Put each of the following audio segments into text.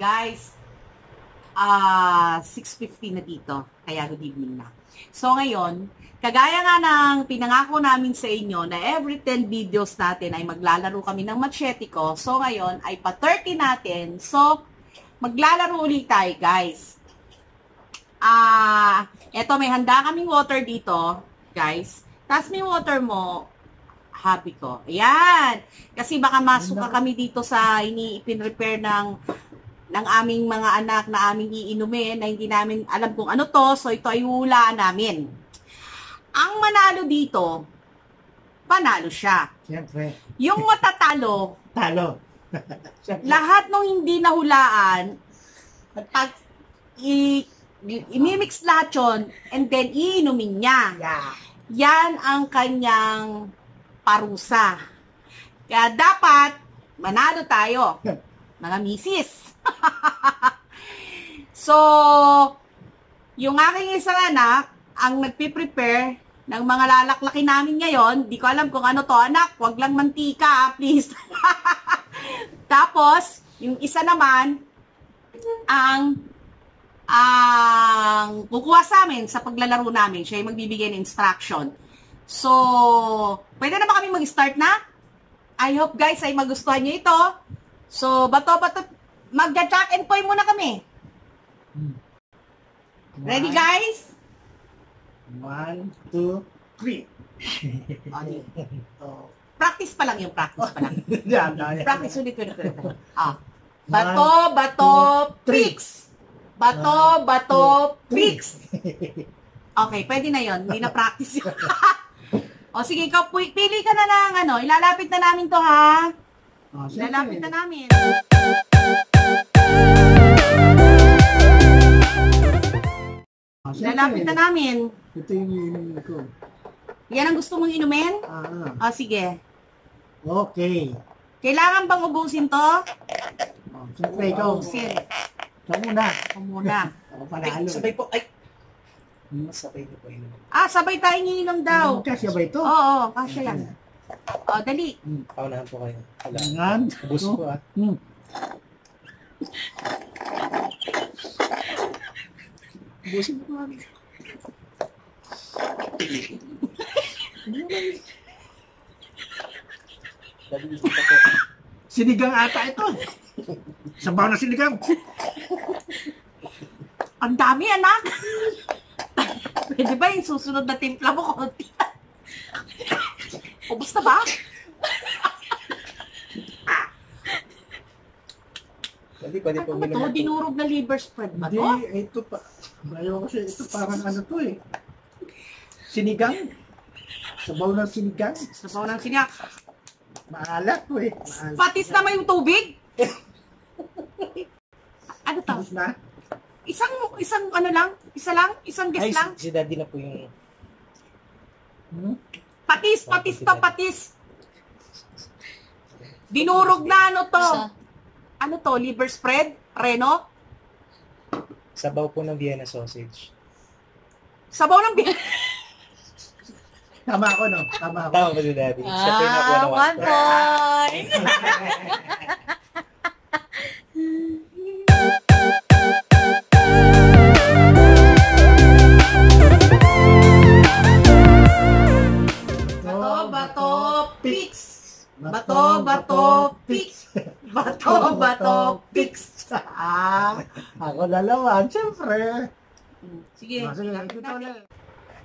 Guys, ah 6.50 na dito. Kaya good evening na. So ngayon, kagaya nga ng pinangako namin sa inyo na every 10 videos natin ay maglalaro kami ng machete ko. So ngayon ay pa 30 natin. So maglalaro ulit tayo guys. Ah, eto may handa kaming water dito, guys. Tapos may water mo, happy ko. Ayan. Kasi baka masuka kami dito sa ini-repair ng ng aming mga anak na aming iinumin na hindi namin alam kung ano to. So, ito ay hulaan namin. Ang manalo dito, panalo siya. Siyempre. Yung matatalo, Talo. Lahat ng hindi nahulaan, pag i, imimix lahat yun, and then iinumin niya. Yeah. Yan ang kanyang parusa. Kaya dapat, manalo tayo, mga misis. so, yung aking isang anak, ang nagpiprepare ng mga lalaklaki namin ngayon, di ko alam kung ano to, anak, wag lang mantika, ah, please. Tapos, yung isa naman, ang ang kukuha sa amin sa paglalaro namin, siya yung magbibigay ng instruction. So, pwede na ba kami mag-start na? I hope guys ay magustuhan nyo ito. So, bato-bato, mag-jack and point muna kami. Ready guys? One, two, three. Yun? Oh, practice pa lang yung practice pa lang. Yan, yan. Practice ulit ulit ulit. Ah. Bato, bato, tricks. Bato, bato, tricks. Okay, pwede na yon. Hindi na practice yun. o sige, ikaw, pili ka na ng ano. Ilalapit na namin to ha. Oh, Ilalapit na namin. Oh, Ilalapit na namin. Ito yung inumin ko. Yan ang gusto mong inumin? Ah, O sige. okay. Kailangan bang ubusin to? Oh, siyempre ikaw. Ubusin. Ikaw muna. Ako muna. Ako Ay, panalo. sabay po. Ay! Sabay niyo po yun. Ah, sabay tayong ininom daw. Kasya ba ito? Oo, kasya yan. O, dali. Paunahan po kayo. Wala. Yan. Ubus po ah. Hmm. Ubusin mo po. Sinigang ata ito. Sabaw na sinigang. Ang dami, anak. Pwede ba yung susunod na timpla mo konti? Ubus na ba? Dali, pwede po Ano to? Dinurog na liver spread ba Hindi, to? ito pa. Ayaw kasi ito parang ano to eh. Sinigang. Sabaw ng sinigang. Sabaw ng sinya. Maalat to eh. Maalat. Patis na may tubig? ano to? Tapos na? Isang, isang ano lang? Isa lang? Isang guess Ay, lang? si, si daddy na po yung... Hmm? Patis, patis to, patis. Dinurog na ano to? Ano to? Liver spread? Reno? Sabaw po ng Vienna sausage. Sabaw ng bi- Tama ako no? Tama ako. Tama ba si daddy? Siya po yung nakuha Ah, ng one point. Bato, bato, pix. Bato, bato, pix. Bato, bato, pix. Ah, ako lalawan, siyempre. Sige. Sige, ito ulit.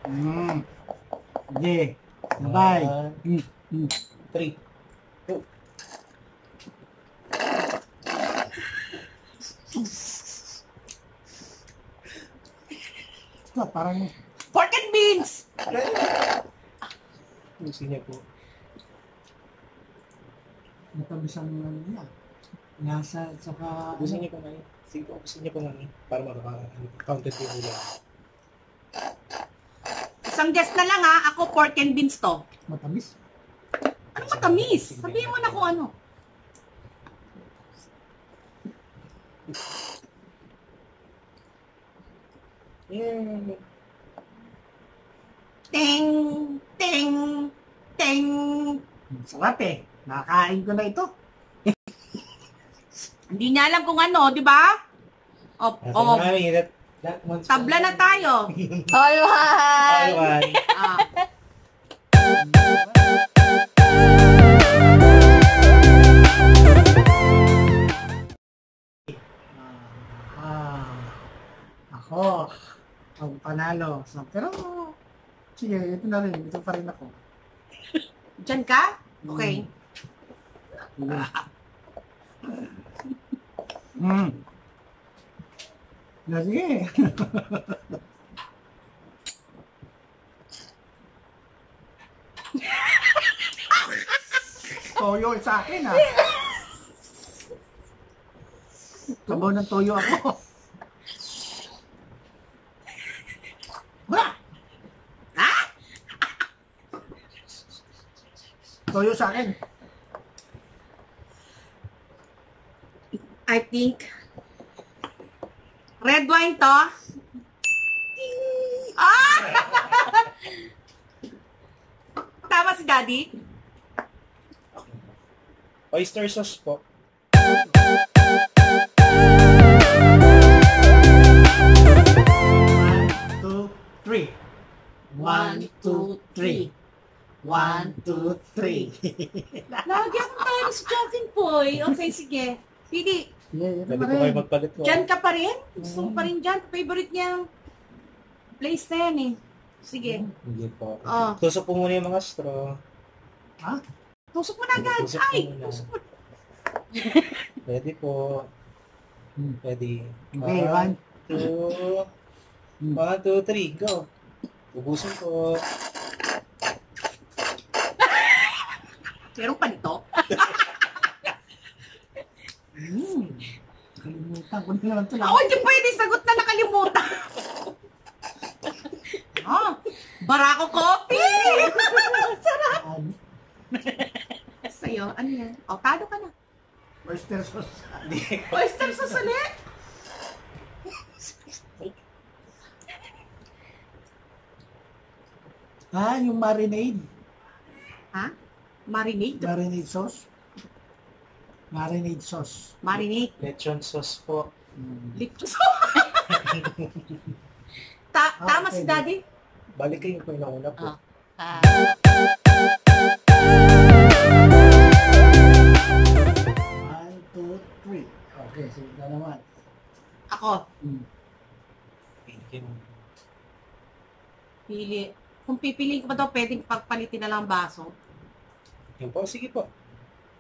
Hmm. Sige. Sabay. One, Hmm. Hmm. three. Ito, parang Pork and beans. Usin niya po. matamis ang ano niya. Nasa, saka... Ubusin niyo po mami. Sige po, ubusin niyo po mami. Para makaka-counted po yung ulam. Isang guess na lang ha. Ako pork and beans to. Matamis. Ano matamis? Sabihin mo na kung ano. Yeah. Ting, ting, ting. Sarap eh. Nakakain ko na ito. Hindi niya alam kung ano, di ba? O, Nasa o, mami, that, that one's tabla na tayo. All All one. one. Ah, Ah, ako, ang panalo. So, pero, sige, ito na rin. Ito pa rin ako. dyan ka? Okay. Hmm. Na, sige. toyo sa akin, ah. Sabaw ng toyo ako. Toyo sa akin. I think red wine to. Ah! Tama si Daddy? Oyster sauce po. One, two, three. One, two, three. One, two, three. Ko tayo sa joking boy. Okay, sige. Pili, Yeah, ito Pwede pa po kayo magpalit ko. dyan ka pa rin? Gusto mo pa rin dyan? Favorite niya place na yan eh. Sige. Hindi po. Oh. Tusok po muna yung mga straw. Tusok mo na agad. Tusok mo Ay, muna. tusok mo. Pwede po. Hmm. Pwede. Okay, one. two, Hmm. one, two, three, go. Ubusin ko. Meron pa nito? Hmm. Kalimutan ko na naman ito. Ako hindi pwede. Sagot na nakalimutan. ah, Barako Coffee! Sarap! Um, Sa'yo, ano yan? O, talo ka na. oyster sauce. Oyster sauce ulit. Ah, yung marinade. Marinade. Marinade sauce. Marinade sauce. Marinade. Lechon sauce po. Hmm. Liptos. Ta Ah, tama si. Daddy? Balik kayo po yung una po. Ah. One, two, three. Okay, sige na naman. Ako. Hmm. Piliin. Pili. Kung pipiliin ko pa daw, pwedeng pagpalitin na lang ang baso. Yan po, sige po.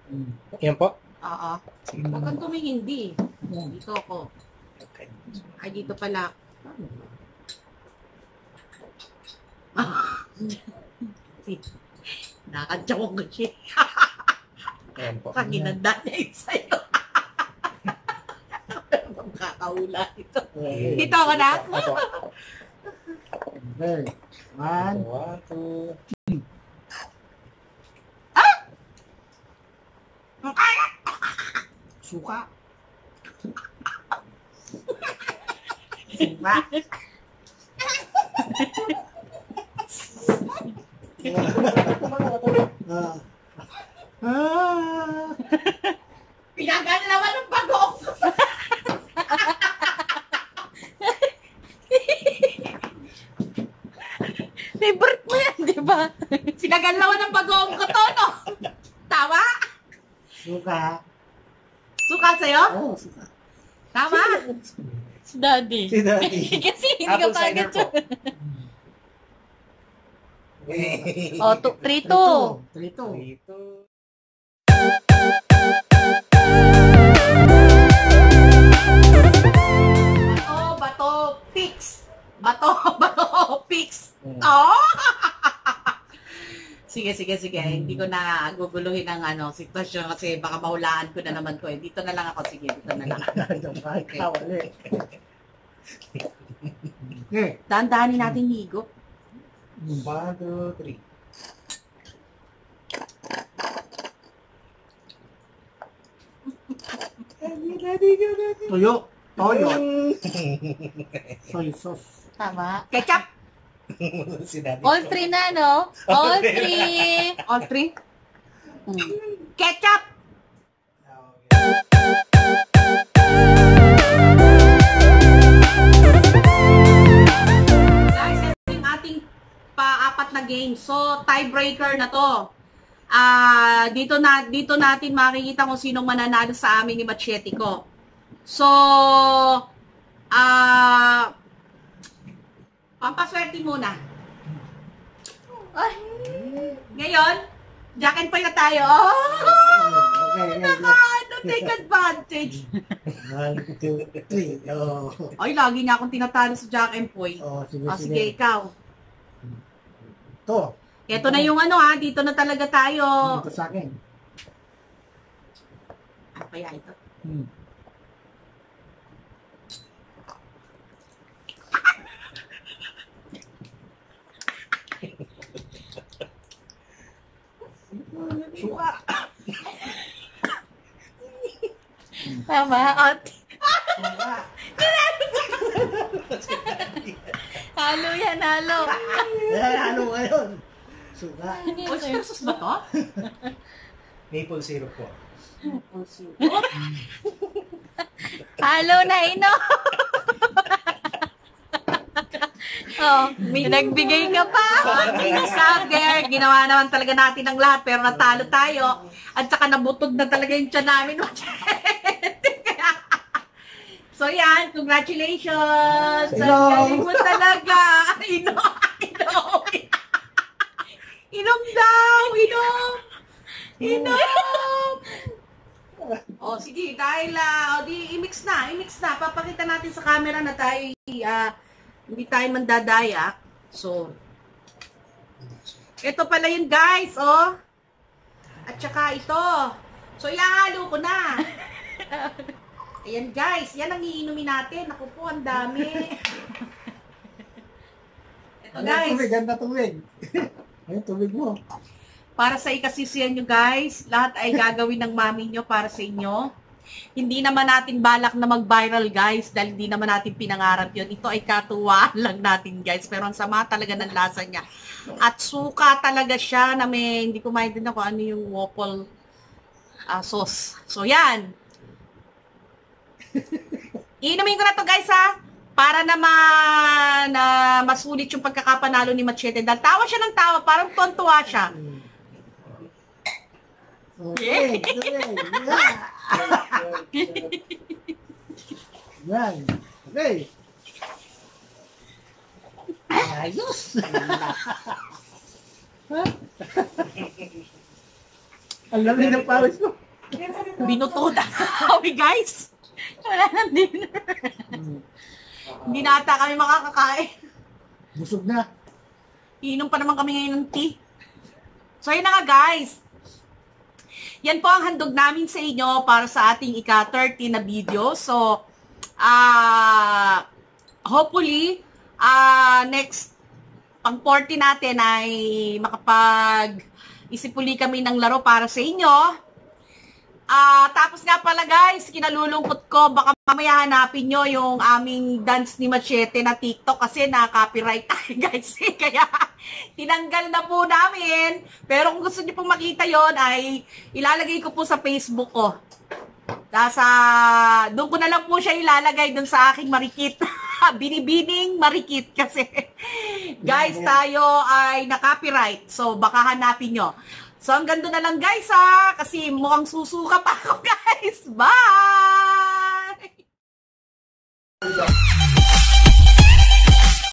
Hmm. Yan po. Oo. Sige. Huwag kang tumingin, di. Dito ako. Okay. Ay, dito pala. Nakadyaw ko siya. Yan po. Pag ginanda niya yung sa'yo. Kakahula ito. Dito ako na? Apo. Okay. One. One, two. Suka. Diba? Ah. Ah. Pinagalawan ng bagong. Favorite mo yan, di ba? Pinagalawan ng bagong ko to, no? Tama? Suka. Suka sa'yo? Oh, suka. Tama? Si Daddy. Si Daddy. Kasi hindi ka Apple pa cider agad po. O, 3-2. Sige, sige, sige. Hindi ko na guguluhin ang ano, sitwasyon kasi baka mahulaan ko na naman ko. Eh. Dito na lang ako. Sige, dito na lang. Okay. Okay. Dahan-dahanin natin higo. One, two, three. Tuyo. Toyo. Soy sauce. Tama. Ketchup, Sinabi All ko. three na, no? All three. All three? Mm. Ketchup! Guys, ito yung ating paapat na game. So, tiebreaker na to. Ah, uh, dito na dito natin makikita kung sino mananalo sa amin ni Machete ko. So, ah uh, pampaswerte muna. Ay, Ngayon, Jack and na tayo. Oh! Okay, okay. Ano, take advantage. One, two, three. Oh. Ay, lagi niya akong tinatalo sa Jack and Poy. Oh, sige, Ah, sige. sige, ikaw. Ito. Ito na yung ano ha, dito na talaga tayo. Ito sa akin. Ano kaya ito? Hmm. Suka. tama. At, Suka. halo yan, halo. Eh, ano ngayon? Suka. Oy, versus ba to? Maple syrup po. Halo na, ino. Oh, may nagbigay ka pa. There, ginawa naman talaga natin ang lahat, pero natalo tayo. At saka nabutog na talaga yung tiyan namin. so yan, congratulations! Ang Hello. galing mo talaga! Inom! Inom! Inom daw! Inom! Inom! O, sige, dahil, ah, o di, i-mix na, i-mix na. Papakita natin sa camera na tayo, ah, hindi tayo mandadaya. So, ito pala yun, guys, oh. At saka ito. So, ihalo ko na. Ayan, guys. Yan ang iinumin natin. Naku po, ang dami. Ito, Ano guys. tubig? Ganda tubig. Ayun, tubig mo. Para sa ikasisiyan nyo, guys. Lahat ay gagawin ng mami nyo para sa inyo. Hindi naman natin balak na mag-viral, guys, dahil hindi naman natin pinangarap yun. Ito ay katuwa lang natin, guys. Pero ang sama talaga ng lasa niya. At suka talaga siya na may, hindi ko maintindihan kung ano yung waffle ah, sauce. So, yan. Iinumin ko na to, guys, ha? Para naman na masulit yung pagkakapanalo ni Machete. Dahil tawa siya ng tawa, parang tontuwa siya. Okay. Yeah. Yan. Okay. Ayos. Ha? Ang lamig ng pawis ko. Binuto na kami, guys. Wala nang dinner. Hmm. Hindi na ata kami makakakain. Busog na. Iinom pa naman kami ngayon ng tea. So, yun na nga, guys. Yan po ang handog namin sa inyo para sa ating ika-30 na video. So, ah hopefully, ah next pang 40 natin ay makapag isipuli kami ng laro para sa inyo. Ah, tapos nga pala guys, kinalulungkot ko, baka mamaya hanapin nyo yung aming dance ni Machete na TikTok kasi na-copyright tayo guys. Kaya tinanggal na po namin. Pero kung gusto nyo pong makita yon ay ilalagay ko po sa Facebook ko. Nasa, doon ko na lang po siya ilalagay doon sa aking marikit. Binibining marikit kasi. guys, tayo ay na-copyright. So, baka hanapin nyo. So, hanggang doon na lang guys ha. Kasi mukhang susuka pa ako guys. Bye!